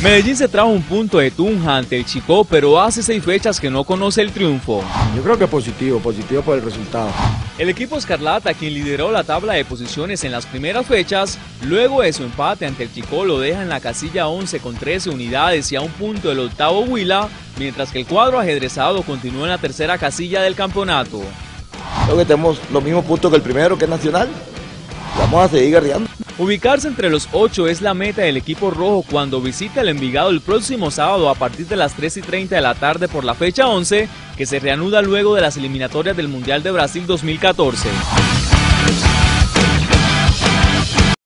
Medellín se trajo un punto de Tunja ante el Chico, pero hace seis fechas que no conoce el triunfo. Yo creo que positivo, positivo por el resultado. El equipo Escarlata, quien lideró la tabla de posiciones en las primeras fechas, luego de su empate ante el Chico lo deja en la casilla 11 con 13 unidades y a un punto del octavo Huila, mientras que el cuadro ajedrezado continúa en la tercera casilla del campeonato. Creo que tenemos los mismos puntos que el primero, que es Nacional. Vamos a seguir guerreando. Ubicarse entre los ocho es la meta del equipo rojo cuando visita el Envigado el próximo sábado a partir de las 3 y 30 de la tarde por la fecha 11, que se reanuda luego de las eliminatorias del Mundial de Brasil 2014.